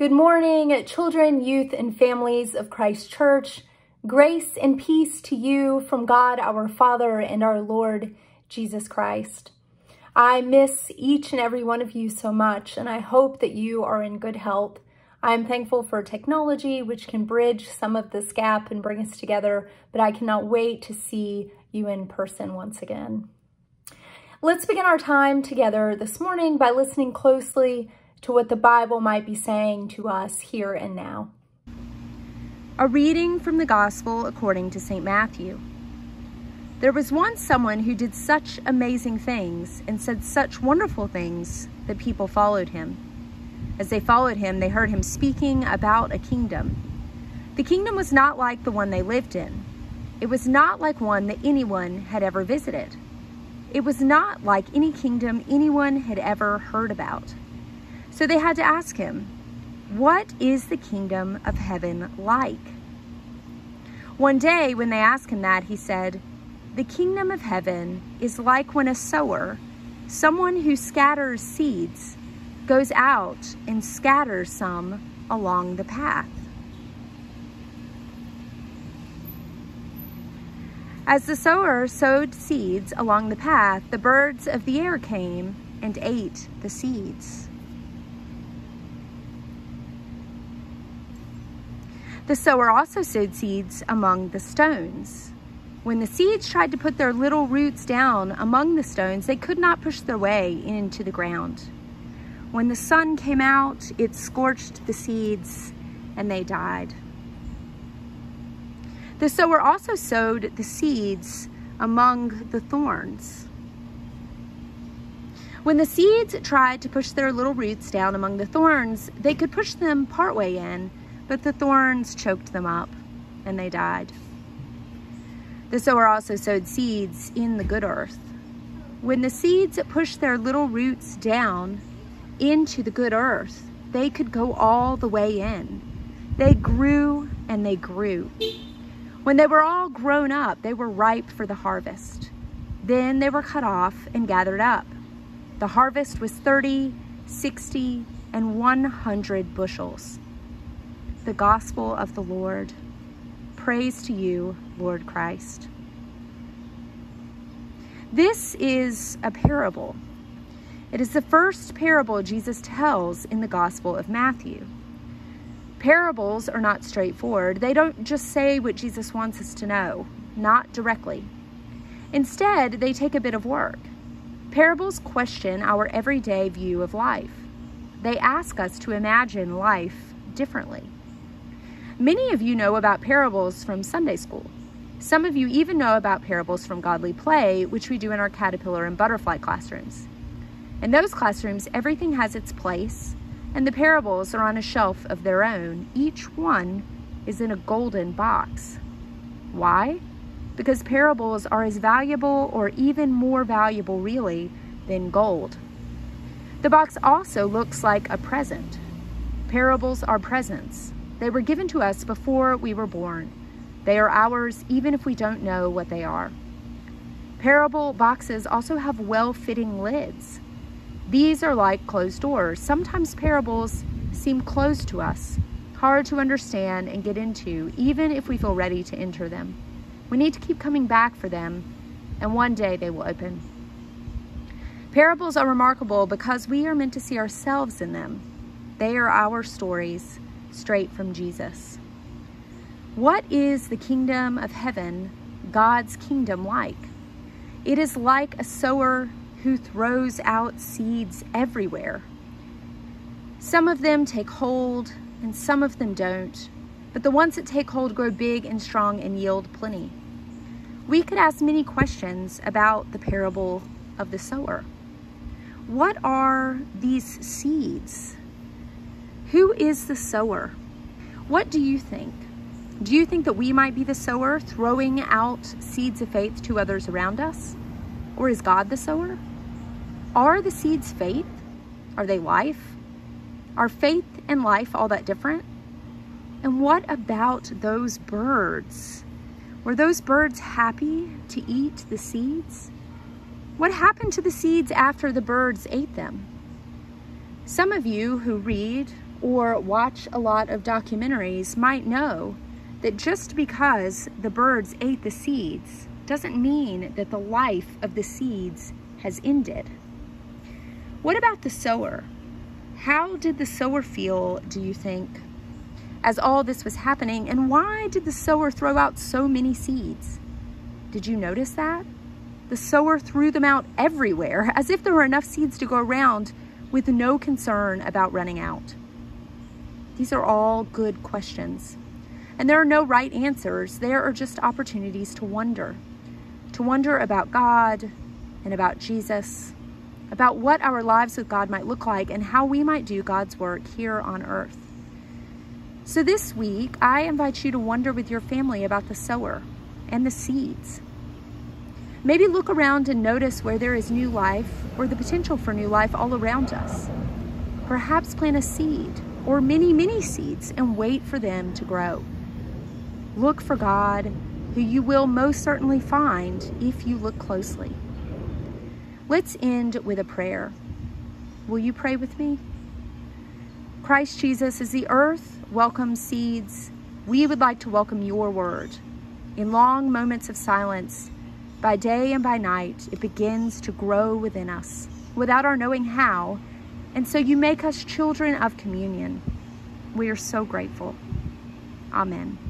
Good morning, children, youth, and families of Christ Church. Grace and peace to you from God our Father and our Lord Jesus Christ. I miss each and every one of you so much, and I hope that you are in good health. I'm thankful for technology, which can bridge some of this gap and bring us together, but I cannot wait to see you in person once again. Let's begin our time together this morning by listening closely to what the Bible might be saying to us here and now. A reading from the Gospel according to St. Matthew. There was once someone who did such amazing things and said such wonderful things that people followed him. As they followed him, they heard him speaking about a kingdom. The kingdom was not like the one they lived in. It was not like one that anyone had ever visited. It was not like any kingdom anyone had ever heard about. So they had to ask him, What is the kingdom of heaven like? One day, when they asked him that, he said, The kingdom of heaven is like when a sower, someone who scatters seeds, goes out and scatters some along the path. As the sower sowed seeds along the path, the birds of the air came and ate the seeds. The sower also sowed seeds among the stones. When the seeds tried to put their little roots down among the stones, they could not push their way into the ground. When the sun came out, it scorched the seeds and they died. The sower also sowed the seeds among the thorns. When the seeds tried to push their little roots down among the thorns, they could push them partway in, but the thorns choked them up and they died. The sower also sowed seeds in the good earth. When the seeds pushed their little roots down into the good earth, they could go all the way in. They grew and they grew. When they were all grown up, they were ripe for the harvest. Then they were cut off and gathered up. The harvest was 30, 60, and 100 bushels the gospel of the Lord. Praise to you, Lord Christ. This is a parable. It is the first parable Jesus tells in the Gospel of Matthew. Parables are not straightforward. They don't just say what Jesus wants us to know, not directly. Instead, they take a bit of work. Parables question our everyday view of life. They ask us to imagine life differently. Many of you know about parables from Sunday school. Some of you even know about parables from Godly Play, which we do in our caterpillar and butterfly classrooms. In those classrooms, everything has its place, and the parables are on a shelf of their own. Each one is in a golden box. Why? Because parables are as valuable or even more valuable, really, than gold. The box also looks like a present. Parables are presents. They were given to us before we were born. They are ours even if we don't know what they are. Parable boxes also have well-fitting lids. These are like closed doors. Sometimes parables seem closed to us, hard to understand and get into, even if we feel ready to enter them. We need to keep coming back for them, and one day they will open. Parables are remarkable because we are meant to see ourselves in them. They are our stories, straight from Jesus. What is the kingdom of heaven, God's kingdom, like? It is like a sower who throws out seeds everywhere. Some of them take hold and some of them don't, but the ones that take hold grow big and strong and yield plenty. We could ask many questions about the parable of the sower. What are these seeds? Who is the sower? What do you think? Do you think that we might be the sower throwing out seeds of faith to others around us? Or is God the sower? Are the seeds faith? Are they life? Are faith and life all that different? And what about those birds? Were those birds happy to eat the seeds? What happened to the seeds after the birds ate them? Some of you who read or watch a lot of documentaries might know that just because the birds ate the seeds doesn't mean that the life of the seeds has ended. What about the sower? How did the sower feel, do you think, as all this was happening? And why did the sower throw out so many seeds? Did you notice that? The sower threw them out everywhere, as if there were enough seeds to go around with no concern about running out. These are all good questions. And there are no right answers. There are just opportunities to wonder. To wonder about God and about Jesus, about what our lives with God might look like and how we might do God's work here on earth. So this week, I invite you to wonder with your family about the sower and the seeds. Maybe look around and notice where there is new life or the potential for new life all around us. Perhaps plant a seed or many, many seeds and wait for them to grow. Look for God, who you will most certainly find if you look closely. Let's end with a prayer. Will you pray with me? Christ Jesus, as the earth welcomes seeds, we would like to welcome your word. In long moments of silence, by day and by night, it begins to grow within us without our knowing how. And so you make us children of communion. We are so grateful. Amen.